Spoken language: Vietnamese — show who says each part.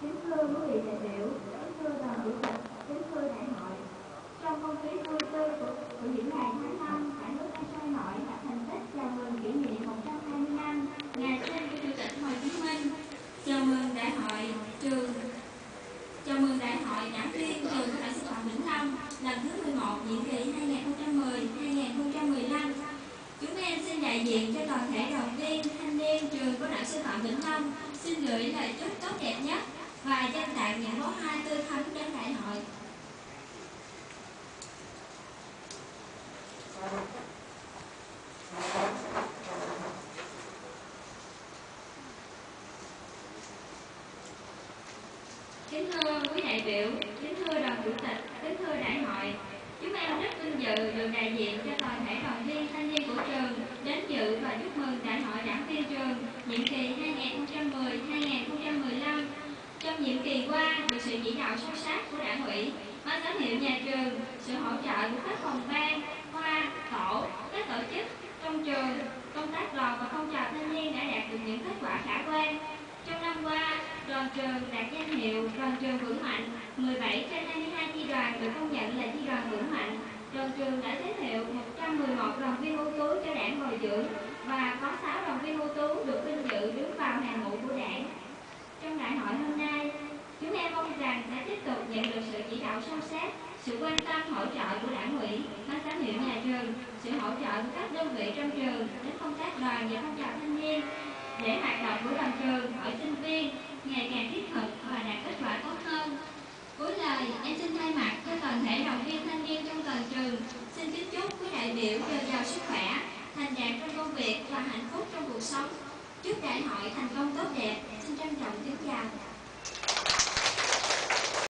Speaker 1: Kính thưa quý đại biểu, kính thưa đoàn chủ tịch, kính thưa đại hội, trong không khí vui tươi của, của diễn đàn đại diện cho toàn thể đoàn viên, thanh niên trường cao đẳng sư phạm Vĩnh Long xin gửi lời chúc tốt đẹp nhất và trao tặng những bó hoa tươi thắm đến đại hội. Kính thưa quý đại biểu, kính thưa đoàn chủ tịch, kính thưa đại hội, chúng em rất vinh dự được đại diện cho toàn thể đoàn viên thanh niên của trường đến dự và chúc mừng đại hội đảng viên trường nhiệm kỳ 2010-2015. Trong nhiệm kỳ qua, được đạo sâu sát của đảng ủy, ban giám hiệu nhà trường, sự hỗ trợ của các phòng ban, khoa, tổ, các tổ chức trong trường, công tác đoàn và phong trào thanh niên đã đạt được những kết quả khả quan. Trong năm qua, đoàn trường đạt danh hiệu đoàn trường vững mạnh, 17 trên 22 chi đoàn được công nhận là chi đoàn vững mạnh. Đoàn trường đã giới thiệu 111 đoàn viên ưu tú cho đảng bồi dưỡng và có 6 đoàn viên ưu tú được vinh dự đứng vào hàng ngũ của đảng. Trong đại hội hôm nay, chúng em mong rằng sẽ tiếp tục nhận được sự chỉ đạo sâu sát, sự quan tâm hỗ trợ của đảng ủy, ban giám hiệu nhà trường, sự hỗ trợ của các đơn vị trong trường đến công tác đoàn và phong trào thanh niên để hoạt động của đoàn trường ở sinh viên ngày càng thiết thực và đạt kết quả tốt hơn. Cuối lời, em xin thay mặt cho toàn thể đoàn viên thanh niên trong toàn trường xin kính chúc quý đại biểu dồi dào sức khỏe, thành đạt trong công việc và hạnh phúc trong cuộc sống. Chúc đại hội thành công tốt đẹp.